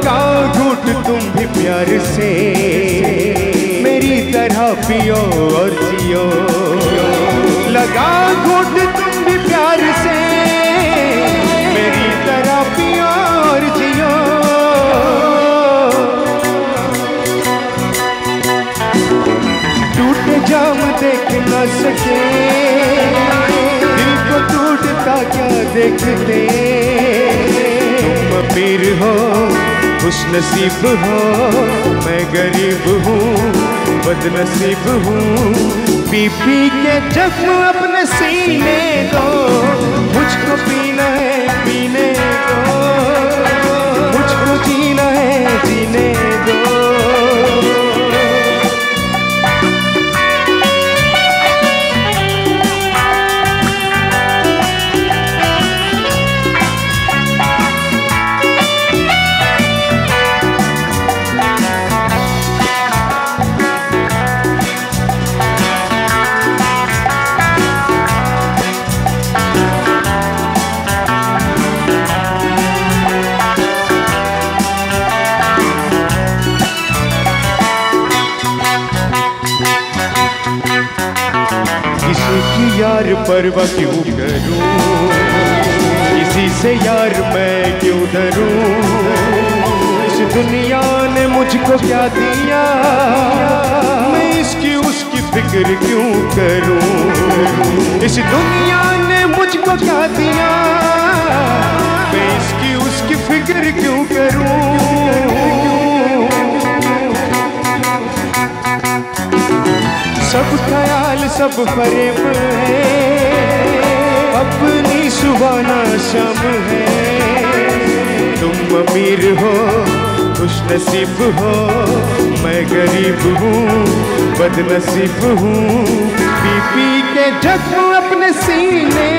लगाओ झूठ तुम भी प्यार से। मेरी तरह पियो और जियो। लगाओ झूठ तुम भी प्यार से। मेरी तरह पियो और जियो। टूटे जाम देख न सके। दिल को टूटता क्या देखते? तुम अमीर हो। खुश नसीब हो, मैं गरीब हूँ, बदनसीब हूँ। पी पी के जख्म अपने सीने दो, मुझको पीना है। किसी की यार परवा क्यों करूँ? किसी से यार मैं क्यों डरूं? इस दुनिया ने मुझको क्या दिया? मैं इसकी उसकी फ़िक्र क्यों करूँ? इस दुनिया ने मुझको क्या दिया? मैं इसकी उसकी फ़िक्र क्यों करूँ? सब ख्याल सब फरेब है। अपनी सुबाना शम है। तुम अमीर हो खुश नसीब हो, मैं गरीब हूँ, बदनसीब हूँ। पी पी के जख्म अपने सीने